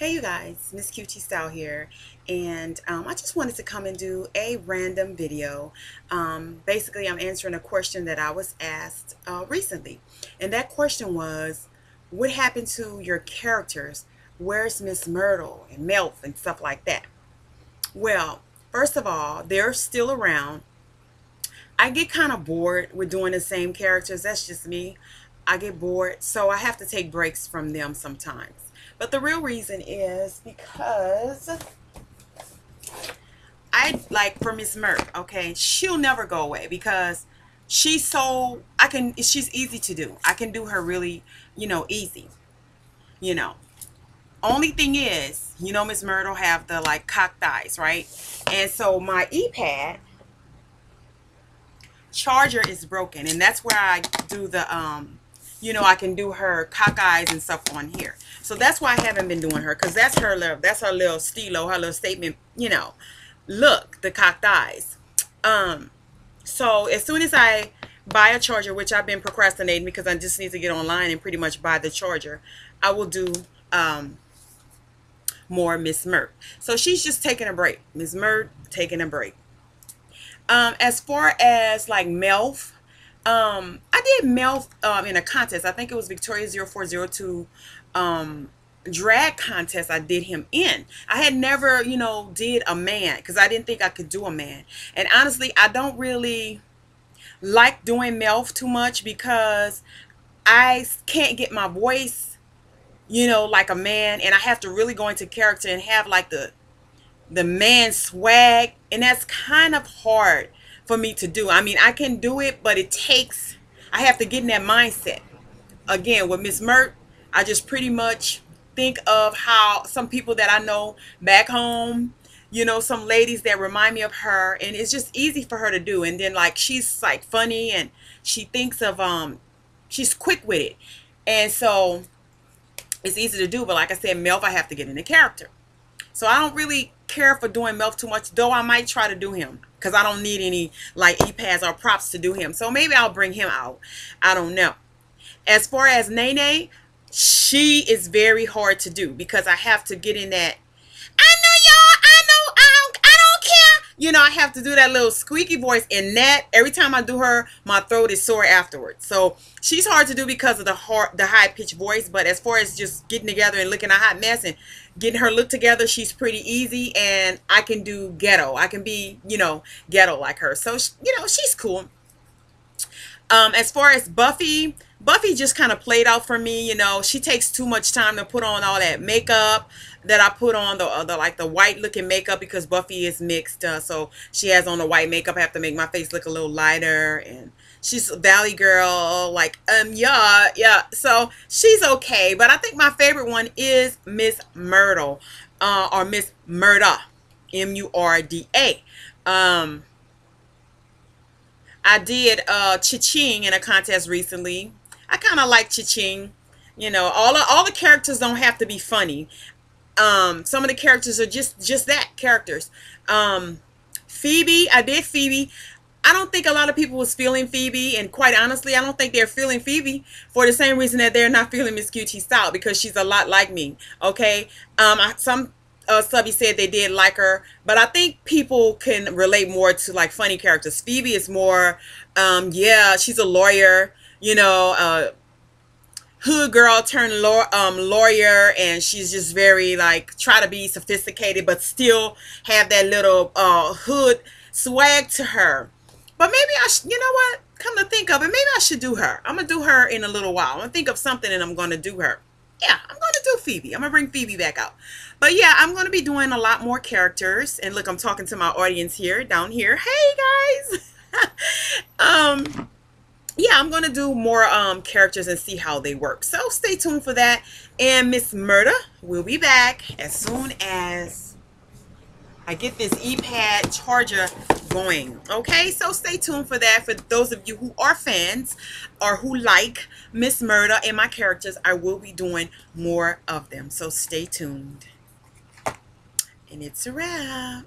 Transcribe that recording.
Hey you guys, Miss QT Style here, and um, I just wanted to come and do a random video. Um, basically, I'm answering a question that I was asked uh, recently, and that question was, what happened to your characters? Where's Miss Murda and Melph and stuff like that? Well, first of all, they're still around. I get kind of bored with doing the same characters. That's just me. I get bored, so I have to take breaks from them sometimes. But the real reason is because I like for Miss Merck, okay, she'll never go away because she's so I can she's easy to do. I can do her really, you know, easy. You know. Only thing is, you know Miss Murda have the like cocked eyes, right? And so my iPad charger is broken and that's where I do the um you know, I can do her cock eyes and stuff on here. So that's why I haven't been doing her because that's her little, that's her little stilo, her little statement, you know, look, the cocked eyes. Um, so as soon as I buy a charger, which I've been procrastinating because I just need to get online and pretty much buy the charger, I will do um, more Miss Mert. So she's just taking a break. Miss Mert taking a break. Um, as far as like Melph, um, did Mel um, in a contest. I think it was Victoria 0402 um, drag contest I did him in. I had never, you know, did a man because I didn't think I could do a man. And honestly, I don't really like doing Melph too much because I can't get my voice, you know, like a man. And I have to really go into character and have like the the man swag. And that's kind of hard for me to do. I mean, I can do it, but it takes, I have to get in that mindset. Again, with Miss Mert, I just pretty much think of how some people that I know back home, you know, some ladies that remind me of her, and it's just easy for her to do. And then, like, she's like funny and she thinks of, um, she's quick with it. And so it's easy to do, but like I said, Melph, I have to get in the character. So I don't really care for doing Melph too much, though I might try to do him because I don't need any like iPads or props to do him. So maybe I'll bring him out. I don't know. As far as NayNay, she is very hard to do because I have to get in that. You know, I have to do that little squeaky voice, and that every time I do her, my throat is sore afterwards. So she's hard to do because of the hard, the high pitched voice. But as far as just getting together and looking a hot mess and getting her look together, she's pretty easy, and I can do ghetto. I can be, you know, ghetto like her. So you know, she's cool. Um, as far as Buffea, Buffea just kind of played out for me. You know, she takes too much time to put on all that makeup that I put on the, uh, the like the white looking makeup because Buffea is mixed. Uh, so she has on the white makeup. I have to make my face look a little lighter and she's a valley girl like um yeah yeah so she's okay but i think my favorite one is miss murda uh or miss murda m-u-r-d-a um i did uh Cha-Ching in a contest recently i kind of like Cha-Ching. You know all all the characters don't have to be funny. Um some of the characters are just just that characters. Um phoebe i did phoebe. I don't think a lot of people was feeling Phoebe, and quite honestly, I don't think they're feeling Phoebe for the same reason that they're not feeling Miss QT Style because she's a lot like me. Okay, um, I, some uh, subby said they did like her, but I think people can relate more to like funny characters. Phoebe is more, um, yeah, she's a lawyer, you know, uh, hood girl turned law, um, lawyer, and she's just very like try to be sophisticated, but still have that little uh, hood swag to her. But maybe I, you know what? Come to think of it, maybe I should do her. I'm gonna do her in a little while. I'm gonna think of something and I'm gonna do her. Yeah, I'm gonna do Phoebe. I'm gonna bring Phoebe back out. But yeah, I'm gonna be doing a lot more characters. And look, I'm talking to my audience here, down here. Hey guys. I'm gonna do more um characters and see how they work. So stay tuned for that. And Miss Murda will be back as soon as I get this iPad charger going. Okay, so stay tuned for that. For those of you who are fans or who like Miss Murda and my characters, I will be doing more of them. So stay tuned. And it's a wrap.